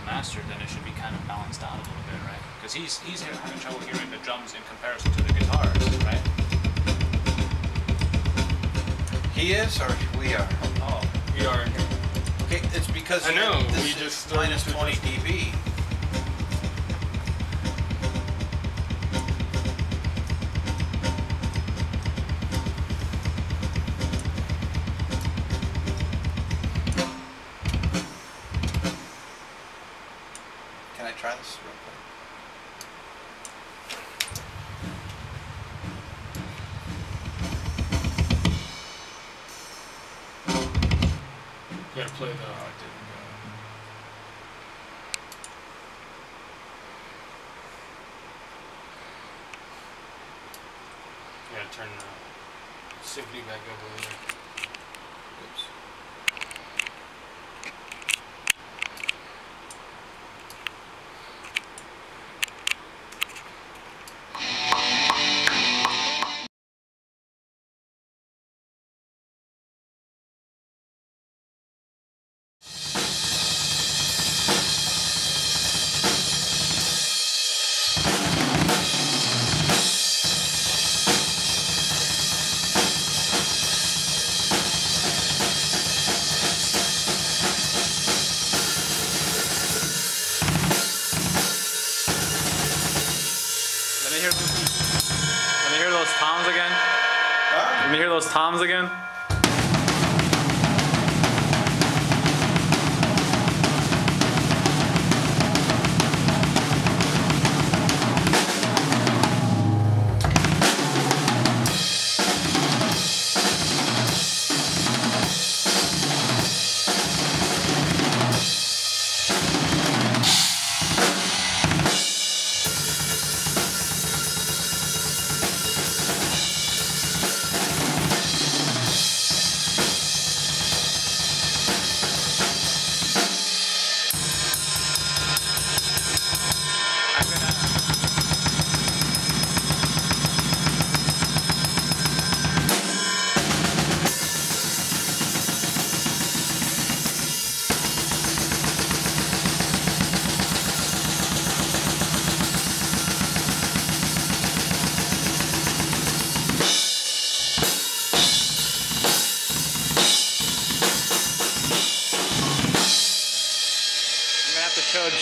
the master, then it should be kind of balanced out a little bit, right? Because he's he's having trouble hearing the drums in comparison to the guitars, right? He is, or we are? Oh, We are in here. Okay, it's because I know, this we is just minus started to 20 dB. Gotta play the. Oh, uh, it didn't go. You gotta turn the symphony back up a little. Let me hear. Let me hear those toms again. Let me hear those toms again.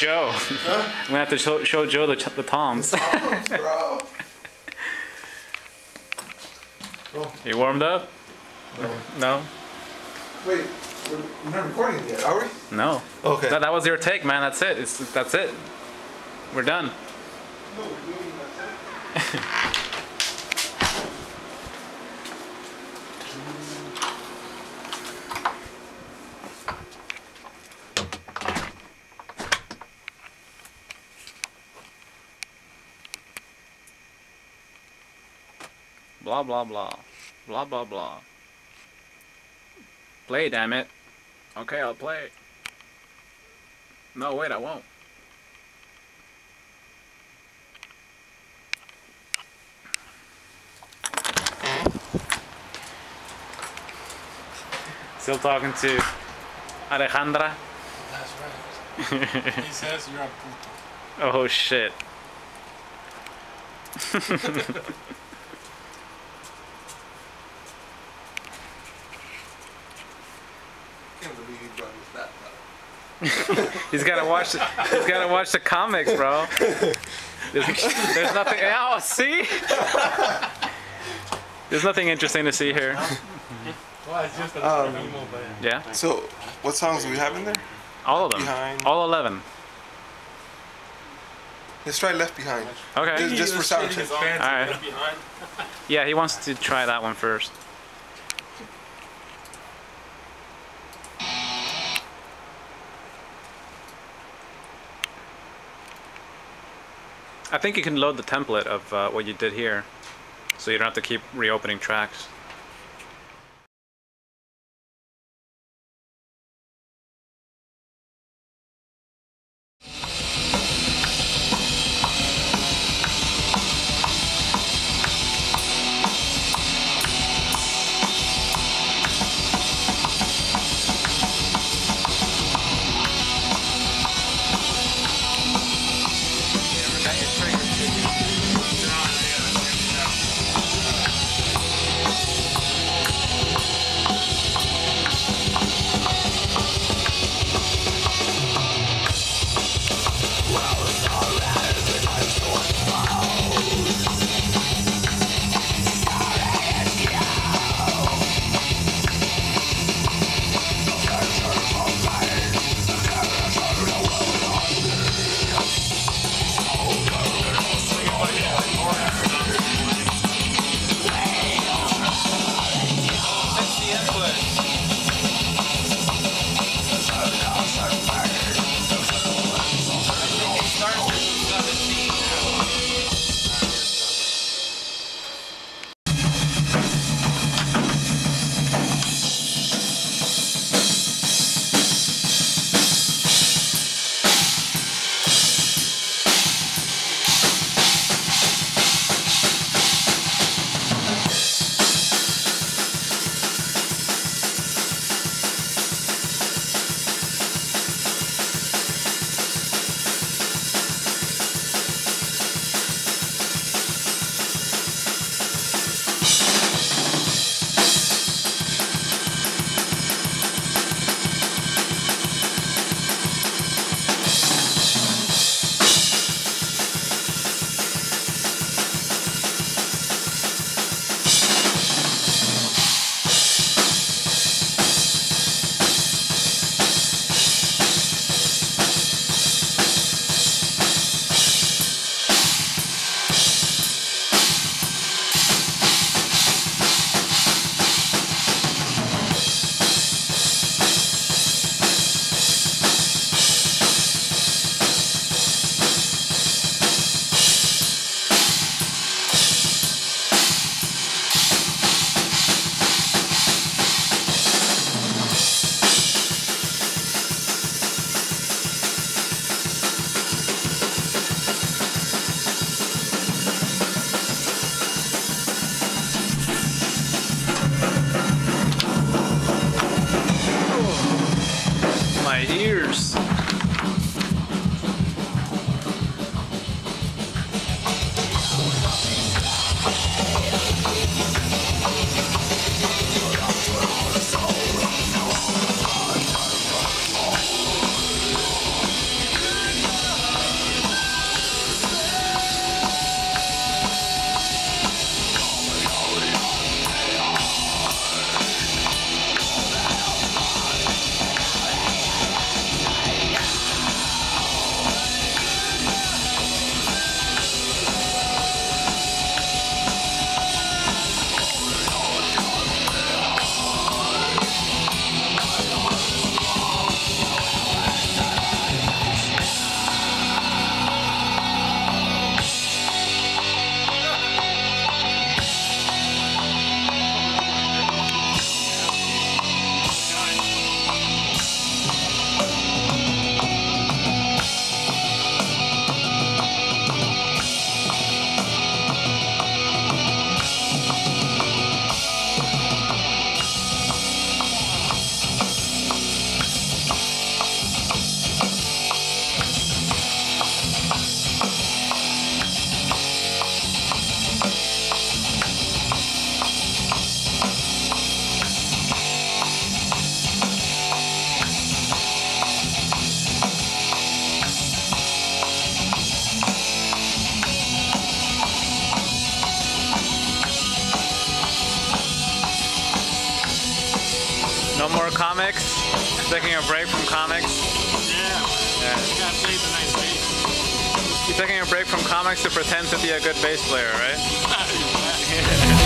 Gonna have to show Joe. I'm gonna have to show, show Joe the, the toms. Oh, bro. you warmed up? No. Wait, we're we're not recording yet, are we? No. Okay. That, that was your take, man. That's it. It's, that's it. We're done. Blah blah blah. Blah blah blah. Play, damn it. Okay, I'll play. No, wait, I won't. Still talking to Alejandra. That's right. he says you're a puto. Oh shit. He's gotta watch. The, he's gotta watch the comics, bro. There's, there's nothing. Oh, see. There's nothing interesting to see here. Well, it's just a Um. Yeah, So, what songs do we have in there? all of them. Behind. All eleven. Let's try Left Behind. Okay. Just, just for sound check. Alright. Yeah, he wants to try that one first. I think you can load the template of uh, what you did here, so you don't have to keep reopening tracks. No more comics. Taking a break from comics. Yeah. Yeah. You gotta play the nice bass. You're taking a break from comics to pretend to be a good bass player, right?